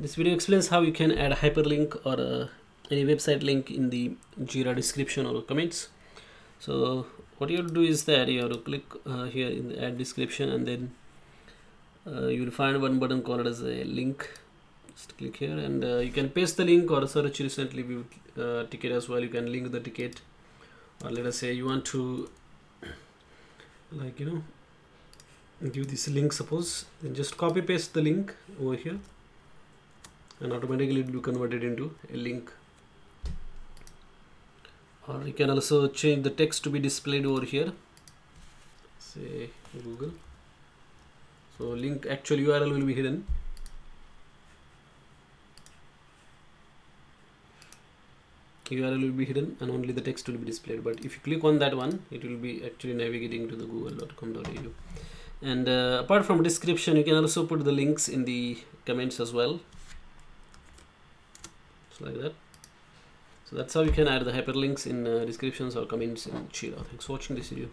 this video explains how you can add a hyperlink or uh, any website link in the Jira description or comments. So what you have to do is that you have to click uh, here in the add description and then uh, you will find one button called as a link. Just click here and uh, you can paste the link or search recently viewed uh, ticket as well. You can link the ticket or let us say you want to like you know give this link suppose then just copy paste the link over here and automatically it will be converted into a link. Or you can also change the text to be displayed over here. Say google. So link actual url will be hidden. Url will be hidden and only the text will be displayed. But if you click on that one it will be actually navigating to the google.com.au and uh, apart from description you can also put the links in the comments as well like that so that's how you can add the hyperlinks in uh, descriptions or comments in Jira. Thanks for watching this video.